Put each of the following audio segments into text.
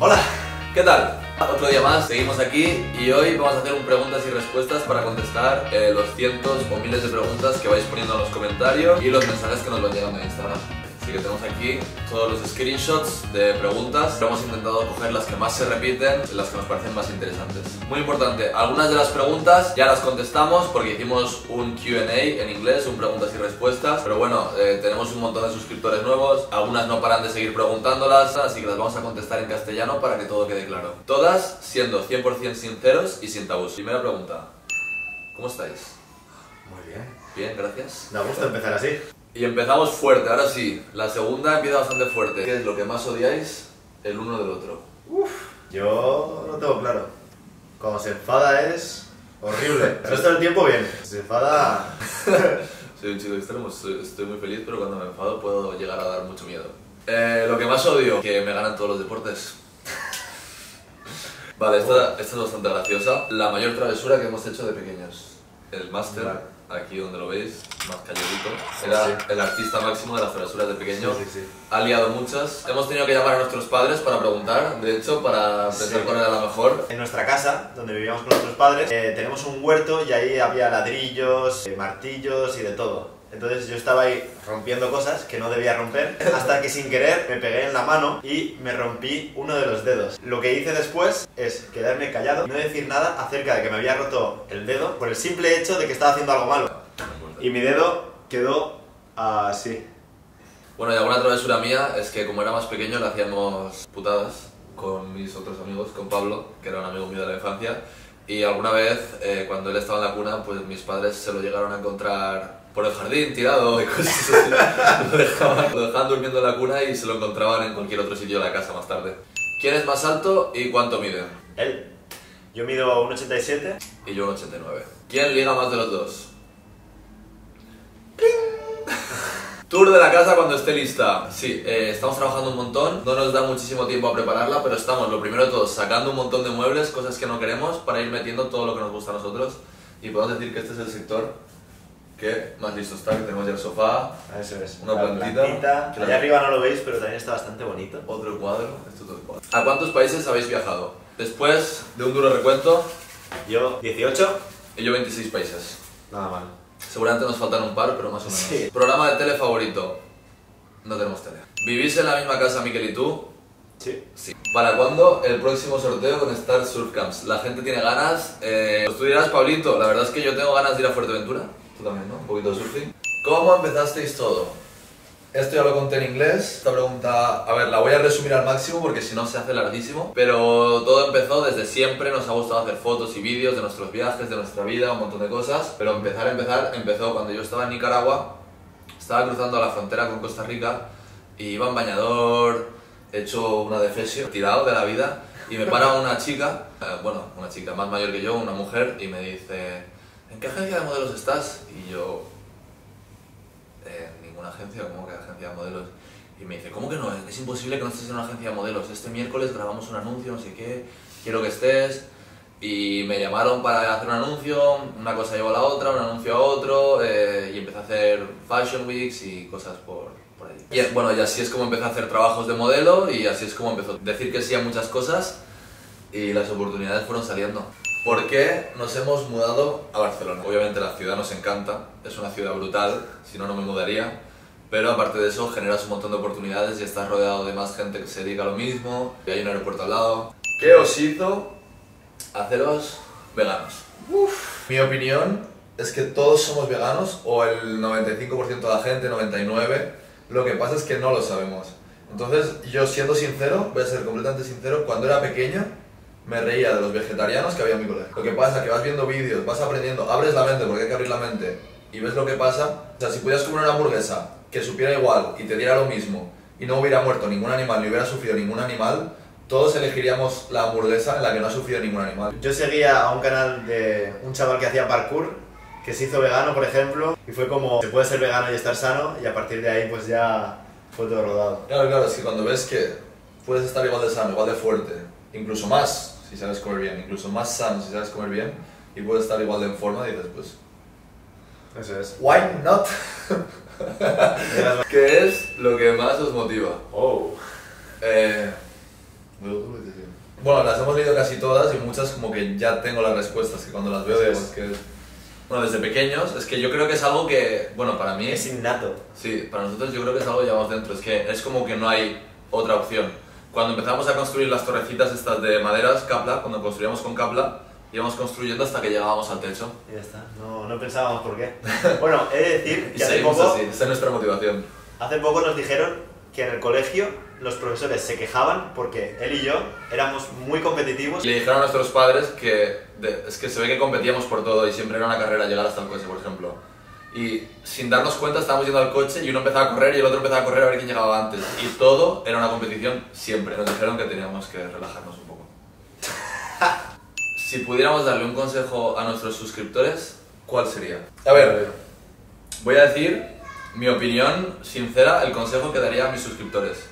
Hola. ¿Qué tal? Otro día más, seguimos aquí y hoy vamos a hacer un preguntas y respuestas para contestar eh, los cientos o miles de preguntas que vais poniendo en los comentarios y los mensajes que nos van llegando en Instagram. Así que tenemos aquí todos los screenshots de preguntas. Hemos intentado coger las que más se repiten, las que nos parecen más interesantes. Muy importante, algunas de las preguntas ya las contestamos porque hicimos un QA en inglés, un preguntas y respuestas. Pero bueno, eh, tenemos un montón de suscriptores nuevos, algunas no paran de seguir preguntándolas, así que las vamos a contestar en castellano para que todo quede claro. Todas siendo 100% sinceros y sin tabús. Primera pregunta, ¿cómo estáis? Muy bien. Bien, gracias. Da gusto empezar así. Y empezamos fuerte, ahora sí. La segunda empieza bastante fuerte. ¿Qué es lo que más odiáis el uno del otro? Yo no tengo claro. Cuando se enfada es horrible. El resto del tiempo bien. Se enfada... Soy un chico extremo, soy- estoy muy feliz, pero cuando me enfado puedo llegar a dar mucho miedo. Eh, lo que más odio, que me ganan todos los deportes. Vale, esta, esta es bastante graciosa. La mayor travesura que hemos hecho de pequeños. El máster, Vale. Aquí donde lo veis, más calladito, era Sí. el artista máximo de las travesuras de pequeños. Sí, sí, sí. Ha liado muchas. Hemos tenido que llamar a nuestros padres para preguntar, de hecho, para pensar cuál era la mejor. En nuestra casa, donde vivíamos con nuestros padres, eh, tenemos un huerto y ahí había ladrillos, eh, martillos y de todo. Entonces yo estaba ahí rompiendo cosas que no debía romper, hasta que sin querer me pegué en la mano y me rompí uno de los dedos. Lo que hice después es quedarme callado no decir nada acerca de que me había roto el dedo por el simple hecho de que estaba haciendo algo malo. Y mi dedo quedó así. Bueno, y alguna travesura mía es que como era más pequeño le hacíamos putadas con mis otros amigos, con Pablo, que era un amigo mío de la infancia, y alguna vez eh, cuando él estaba en la cuna, pues mis padres se lo llegaron a encontrar por el jardín tirado y cosas así. lo, dejaban, lo dejaban durmiendo en la cuna y se lo encontraban en cualquier otro sitio de la casa más tarde. ¿Quién es más alto y cuánto mide? Él. Yo mido 1,87. Y yo un 89. ¿Quién liga más de los dos? Tour de la casa cuando esté lista. Sí, eh, estamos trabajando un montón, no nos da muchísimo tiempo a prepararla, pero estamos, lo primero de todo, sacando un montón de muebles, cosas que no queremos, para ir metiendo todo lo que nos gusta a nosotros. Y podemos decir que este es el sector que más listo está, que tenemos ya el sofá, Eso es. Una La plantita. plantita. Claro. Allá arriba no lo veis, pero también está bastante bonito. otro cuadro, esto es otro cuadro. ¿A cuántos países habéis viajado? Después de un duro recuento, Yo, 18. y yo 26 países. Nada mal. Seguramente nos faltan un par, pero más o menos. Sí. Programa de tele favorito. No tenemos tele. ¿Vivís en la misma casa, Miquel y tú? Sí. Sí. ¿Para cuándo el próximo sorteo con Star Surf Camps? La gente tiene ganas. Eh, pues tú dirás, Pablito, la verdad es que yo tengo ganas de ir a Fuerteventura. Tú también, ¿no? Un poquito de surfing. ¿Cómo empezasteis todo? Esto ya lo conté en inglés. Esta pregunta, a ver, la voy a resumir al máximo porque si no se hace larguísimo. Pero todo empezó desde siempre. Nos ha gustado hacer fotos y vídeos de nuestros viajes, de nuestra vida, un montón de cosas. Pero empezar, empezar, empezó cuando yo estaba en Nicaragua. Estaba cruzando la frontera con Costa Rica y iba en bañador, hecho una defesio, tirado de la vida. Y me para una chica, eh, bueno, una chica más mayor que yo, una mujer, y me dice: ¿En qué agencia de modelos estás? Y yo, en ninguna agencia, ¿cómo que agencia de modelos? Y me dice, ¿cómo que no? Es imposible que no estés en una agencia de modelos. Este miércoles grabamos un anuncio, no sé qué, quiero que estés. Y me llamaron para hacer un anuncio, una cosa llevó a la otra, un anuncio a otro, eh, y empecé a hacer Fashion Weeks y cosas por, por ahí. Y bueno, y así es como empecé a hacer trabajos de modelo y así es como empezó a decir que sí a muchas cosas y las oportunidades fueron saliendo. ¿Por qué nos hemos mudado a Barcelona? Obviamente la ciudad nos encanta, es una ciudad brutal, si no, no me mudaría. Pero aparte de eso, generas un montón de oportunidades y estás rodeado de más gente que se dedica a lo mismo, y hay un aeropuerto al lado. ¿Qué os hizo haceros veganos? Mi opinión es que todos somos veganos, o el 95% de la gente, 99%. Lo que pasa es que no lo sabemos. Entonces, yo siendo sincero, voy a ser completamente sincero, cuando era pequeño me reía de los vegetarianos que había en mi colegio. Lo que pasa es que vas viendo vídeos, vas aprendiendo, abres la mente porque hay que abrir la mente y ves lo que pasa. O sea, si pudieras comer una hamburguesa que supiera igual y te diera lo mismo y no hubiera muerto ningún animal ni hubiera sufrido ningún animal, todos elegiríamos la hamburguesa en la que no ha sufrido ningún animal. Yo seguía a un canal de un chaval que hacía parkour, que se hizo vegano, por ejemplo, y fue como, se puede ser vegano y estar sano, y a partir de ahí pues ya fue todo rodado. Claro, claro, es que cuando ves que puedes estar igual de sano, igual de fuerte, incluso más si sabes comer bien, incluso más sano si sabes comer bien, y puedes estar igual de en forma, dices, pues, Eso es. why not? ¿Qué es lo que más os motiva? Oh. Eh, Bueno, las hemos leído casi todas y muchas como que ya tengo las respuestas, que cuando las veo digo, es que... Bueno, desde pequeños, es que yo creo que es algo que, bueno, para mí... Es innato. Sí, para nosotros yo creo que es algo que llevamos dentro, es que es como que no hay otra opción. Cuando empezamos a construir las torrecitas estas de maderas, Capla, cuando construíamos con Capla, íbamos construyendo hasta que llegábamos al techo. Y ya está. No, no pensábamos por qué. Bueno, he de decir Y que hace seguimos poco, así, esa es nuestra motivación. hace poco nos dijeron que en el colegio los profesores se quejaban porque él y yo éramos muy competitivos. Y le dijeron a nuestros padres que de- es que se ve que competíamos por todo y siempre era una carrera llegar hasta el coche, por ejemplo. Y sin darnos cuenta estábamos yendo al coche y uno empezaba a correr y el otro empezaba a correr a ver quién llegaba antes. Y todo era una competición siempre. Nos dijeron que teníamos que relajarnos un poco. si pudiéramos darle un consejo a nuestros suscriptores, ¿cuál sería? A ver, voy a decir mi opinión sincera, el consejo que daría a mis suscriptores.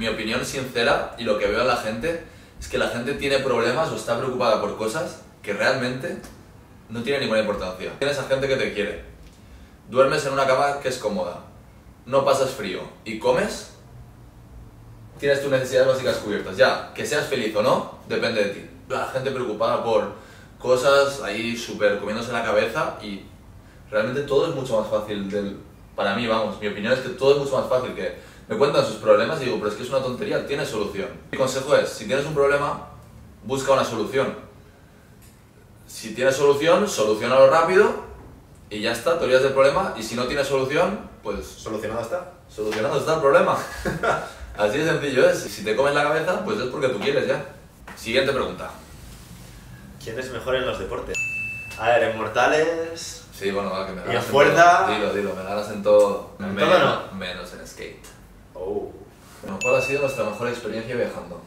mi opinión sincera y lo que veo en la gente es que la gente tiene problemas o está preocupada por cosas que realmente no tienen ninguna importancia. Tienes a gente que te quiere, duermes en una cama que es cómoda, no pasas frío y comes, tienes tus necesidades básicas cubiertas. Ya, que seas feliz o no, depende de ti. La gente preocupada por cosas ahí súper comiéndose la cabeza y realmente todo es mucho más fácil del... Para mí, vamos, mi opinión es que todo es mucho más fácil que me cuentan sus problemas y digo, pero es que es una tontería, tiene solución. Mi consejo es, si tienes un problema, busca una solución. Si tienes solución, solucionalo rápido y ya está, te olvidas del problema. Y si no tienes solución, pues Solucionado está. solucionado está el problema. Así de sencillo es. Si te comes la cabeza, pues es porque tú quieres ya. Siguiente pregunta. ¿Quién es mejor en los deportes? A ver, en mortales. Sí, bueno, va, que me Y ganas en en fuerza- todo. Dilo, dilo, me ganas en todo. ¿En menos, todo no? menos en skate. Oh. Bueno, ¿cuál ha sido nuestra mejor experiencia viajando?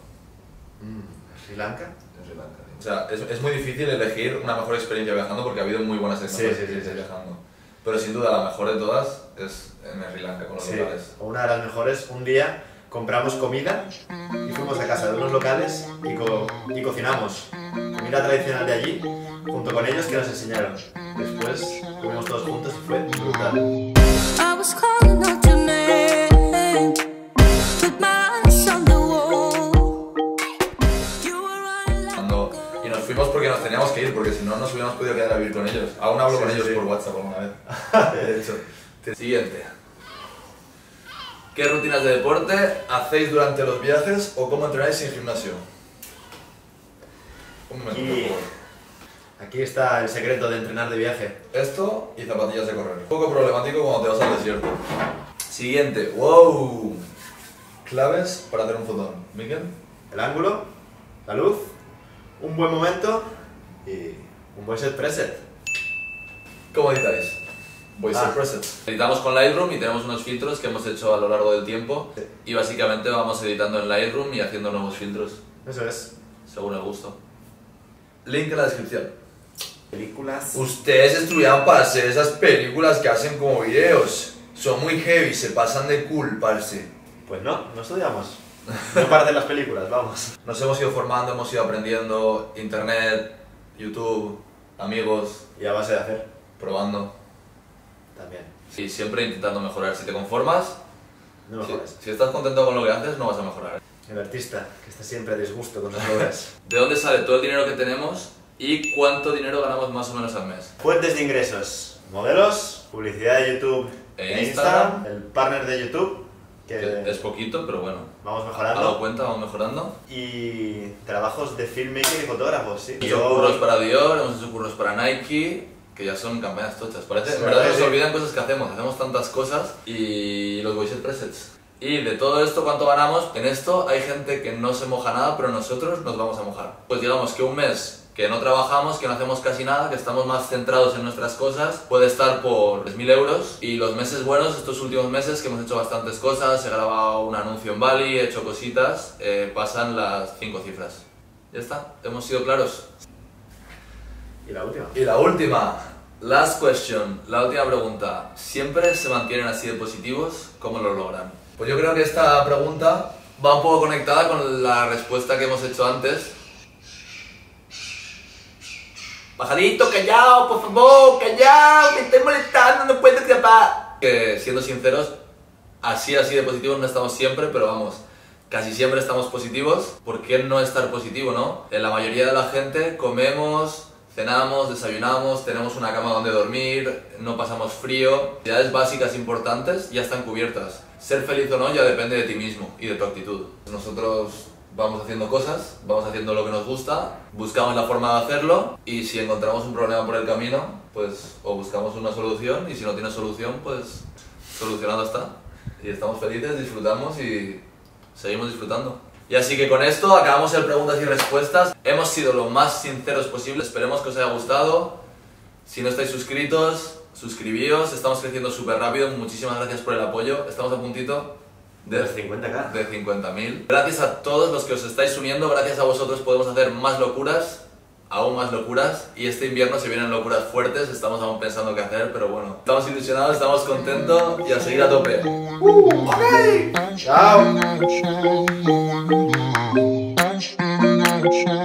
Mm, Sri Lanka. En Sri Lanka. O sea, es, es muy difícil elegir una mejor experiencia viajando porque ha habido muy buenas Sí, sí, sí, experiencias viajando. Pero sin duda la mejor de todas es en Sri Lanka con los Sí, locales. una de las mejores. Un día compramos comida y fuimos a casa de unos locales y, co- y cocinamos comida tradicional de allí junto con ellos que nos enseñaron. Después comimos todos juntos y fue brutal. Fuimos porque nos teníamos que ir, porque si no nos hubiéramos podido quedar a vivir con ellos. Aún hablo Sí, con sí, ellos sí. por WhatsApp alguna vez. De hecho. Siguiente. ¿Qué rutinas de deporte hacéis durante los viajes o cómo entrenáis sin gimnasio? Un momento, Y- por favor. Aquí está el secreto de entrenar de viaje. Esto y zapatillas de correr. Un poco problemático cuando te vas al desierto. Siguiente. ¡Wow! Claves para hacer un fotón. ¿Miquel? El ángulo, la luz, un buen momento y un buen set preset. ¿Cómo editáis? Voice Ah. presets. Editamos con Lightroom y tenemos unos filtros que hemos hecho a lo largo del tiempo Sí. y básicamente vamos editando en Lightroom y haciendo nuevos filtros Eso es. según el gusto. Link en la descripción. Películas. Ustedes estudian para hacer esas películas que hacen como videos. Son muy heavy, se pasan de cool, parce. Pues no, no estudiamos. No para hacer las películas, vamos. Nos hemos ido formando, hemos ido aprendiendo internet, YouTube, amigos, Y a base de hacer probando también. y siempre intentando mejorar. Si te conformas, No si, mejores. si estás contento con lo que haces, no vas a mejorar. El artista, que está siempre a disgusto con las obras. ¿De dónde sale todo el dinero que tenemos y cuánto dinero ganamos más o menos al mes? Fuentes de ingresos. Modelos, publicidad de YouTube E e Instagram, el partner de YouTube, que Es poquito, pero bueno. vamos A la mejorando. cuenta vamos mejorando. Y trabajos de filmmaker y fotógrafos, sí. Hemos hecho curros para Dior, hemos hecho curros para Nike, que ya son campañas tochas. Parece, Sí, en verdad nos sí. olvidan cosas que hacemos, hacemos tantas cosas y los voice presets. Y de todo esto, ¿cuánto ganamos? En esto hay gente que no se moja nada, pero nosotros nos vamos a mojar. Pues digamos que un mes que no trabajamos, que no hacemos casi nada, que estamos más centrados en nuestras cosas, puede estar por 3.000 euros. Y los meses buenos, estos últimos meses que hemos hecho bastantes cosas, he grabado un anuncio en Bali, he hecho cositas, eh, pasan las 5 cifras. Ya está, hemos sido claros. Y la última. Y la última, last question, la última pregunta. ¿Siempre se mantienen así de positivos? ¿Cómo lo logran? Pues yo creo que esta pregunta va un poco conectada con la respuesta que hemos hecho antes. Bajadito, callado, por favor, callado, me estoy molestando, no puedo grabar. Que siendo sinceros, así así de positivos no estamos siempre, pero vamos, casi siempre estamos positivos. ¿Por qué no estar positivo, no? En la mayoría de la gente comemos, cenamos, desayunamos, tenemos una cama donde dormir, no pasamos frío. Necesidades básicas importantes ya están cubiertas. Ser feliz o no ya depende de ti mismo y de tu actitud. Nosotros vamos haciendo cosas, vamos haciendo lo que nos gusta, buscamos la forma de hacerlo y si encontramos un problema por el camino, pues o buscamos una solución y si no tiene solución, pues solucionado está. Y estamos felices, disfrutamos y seguimos disfrutando. Y así que con esto acabamos el preguntas y respuestas. Hemos sido lo más sinceros posible. Esperemos que os haya gustado. Si no estáis suscritos, suscribíos. Estamos creciendo súper rápido. Muchísimas gracias por el apoyo. Estamos a puntito De de, los 50k. de 50.000. Gracias a todos los que os estáis uniendo. Gracias a vosotros podemos hacer más locuras. Aún más locuras. Y este invierno se vienen locuras fuertes. Estamos aún pensando qué hacer. Pero bueno, estamos ilusionados, estamos contentos. Y a seguir a tope. Chao. Chao.